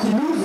to move